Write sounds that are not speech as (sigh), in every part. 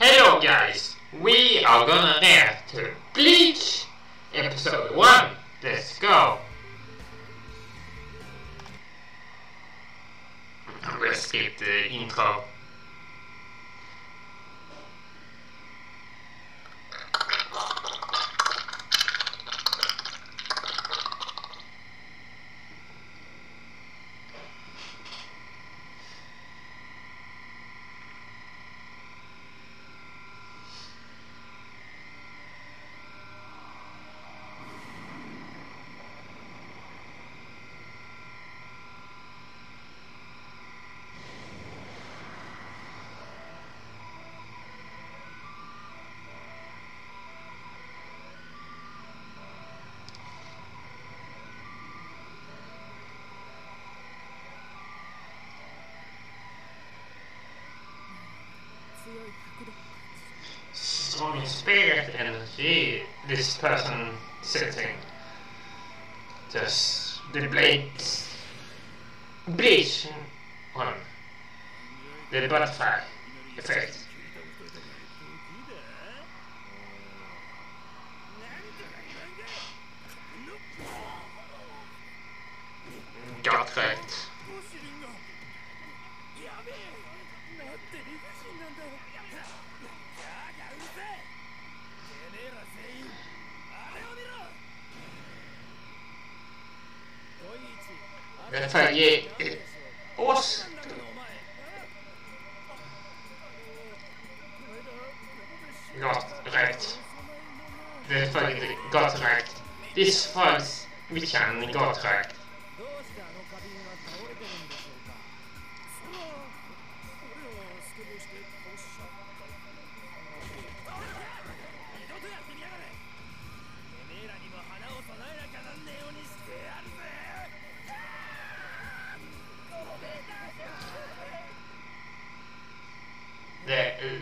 Hello guys, we are gonna react to Bleach Episode 1. Let's go! I'm gonna skip the intro transform spirit energy, this person sitting just the blade, bleach on the butterfly effect. Got it. Gonna yeah! to get it. Horse. Got right. The flag got right. This flag we can got right.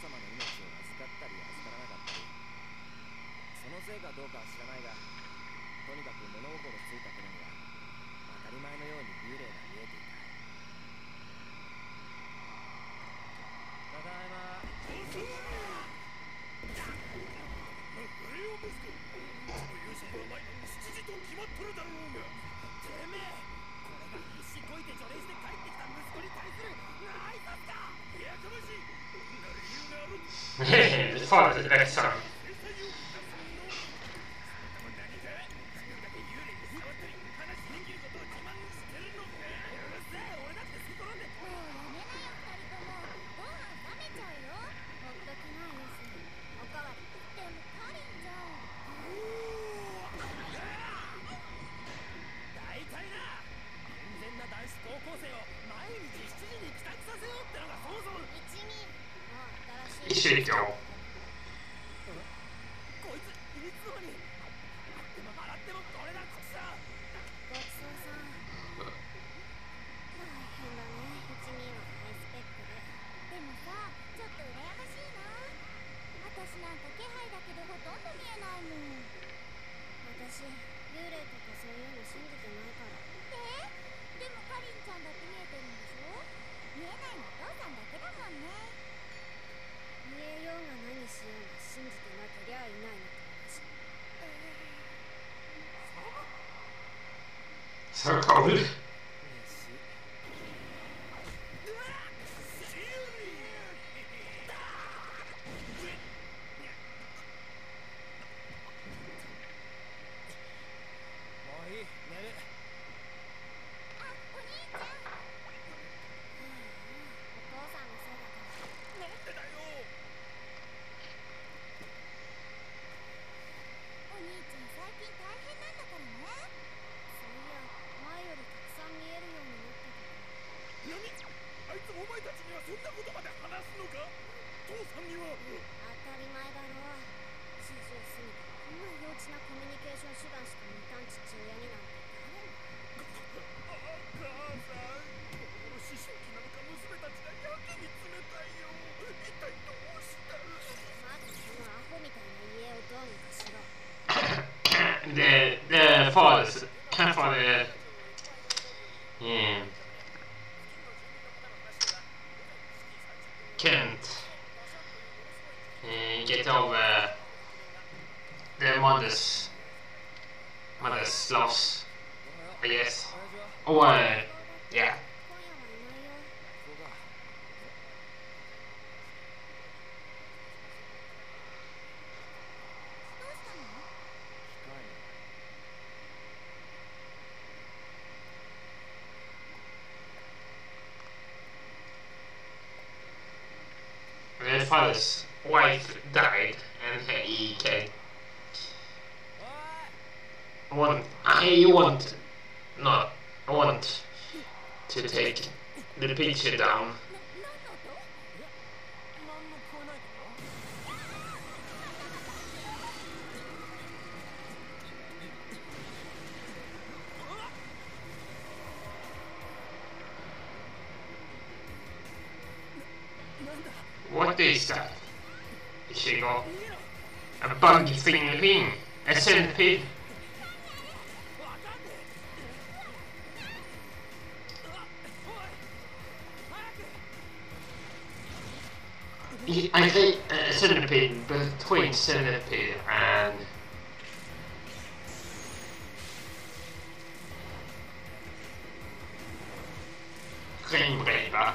様の命を預かったり預からなかったり。そのせいかどうかは知らないがとにかく物心ついた頃には当たり前のように (laughs) this part is the best song. shit, though. covered the the fathers, father, yeah, can't uh, get over the mother's mother's loss, I guess. Or uh, yeah, the father's wife died, and he can おい want I want not I want to take the picture down. free stuff. You should go. A bug thing a thing. A centipede. I think uh, a centipede between centipede and Grim Reaper.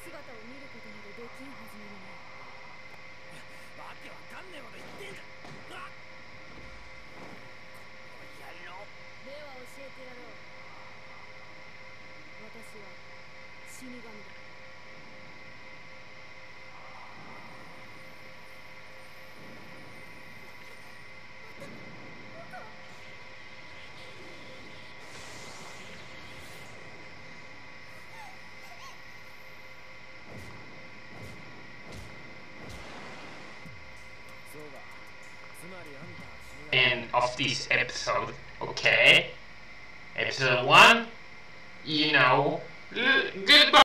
姿を見ることなどできんはずなのに。わけわかんねえこと言ってんじゃんうわっこの野郎では教えてやろう。私は死神だ。End of this episode. Okay. Episode one. You know. Goodbye.